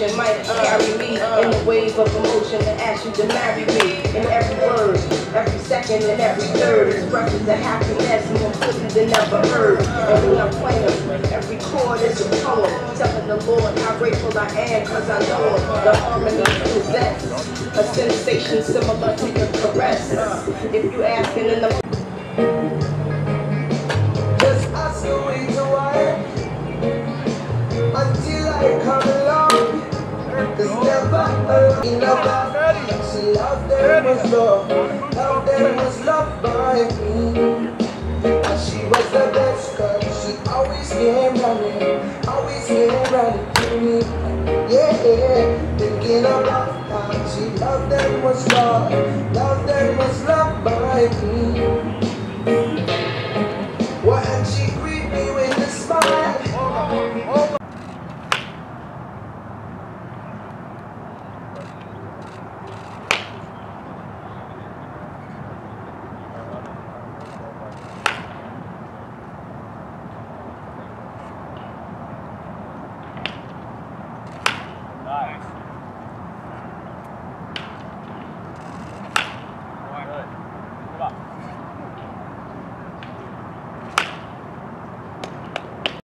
ocean might carry me in the wave of emotion to ask you to marry me. In every word, every second, and every third expresses the happiness more fully than ever heard. And when I'm playing, every chord is a poem, telling the Lord how grateful I am, cause I know the harmony of possess a sensation similar to your caress. If you asking in the Just ask the way to why Until I come along in love, see out there was love, out there was love by me. And she was the best she always came running, always came running to me. Yeah, thinking about how she loved there was love, love there was love by me. Why well, and she greet me with Nice.